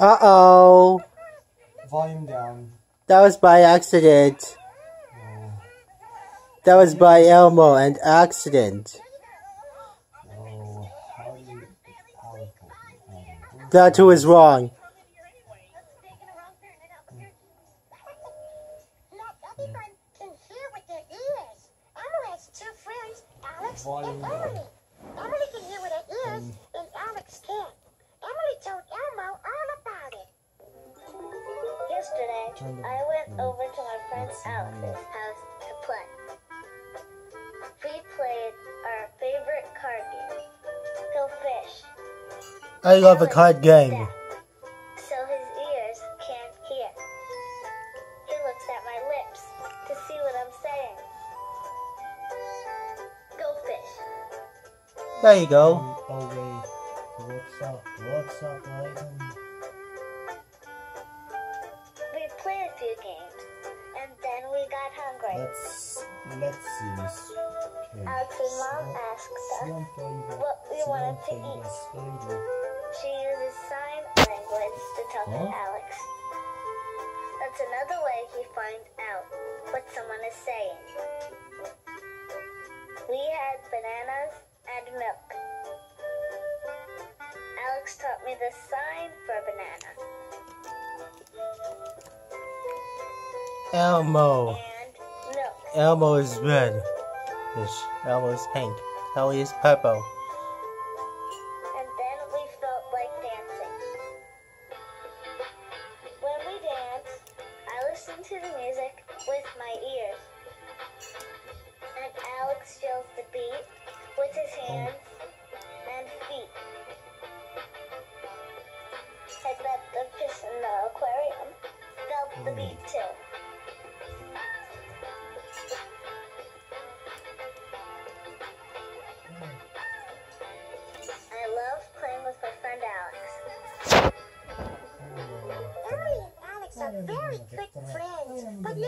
Uh-oh. Volume down. That was by accident. No. That was by Elmo and accident. No. How do you... How is it? That was wrong. Not everyone Yesterday, I went over to my friend Alex's house to play. We played our favorite card game, Go Fish. I love a card game. deaf, So his ears can't hear. He looks at my lips to see what I'm saying. Go fish. There you go. Wait. What's up? What's up, Raven? Let's... Let's see this. Okay. Alex's mom asked us what we wanted to eat. She uses sign language to talk to Huh? Alex. That's another way he finds out what someone is saying. We had bananas and milk. Alex taught me the sign for banana Elmo. and. Elmo is red. Yes, Elmo is pink. Ellie is purple. and then we dancing. When we dance, I listen to the music with my ears. Are very good friends, but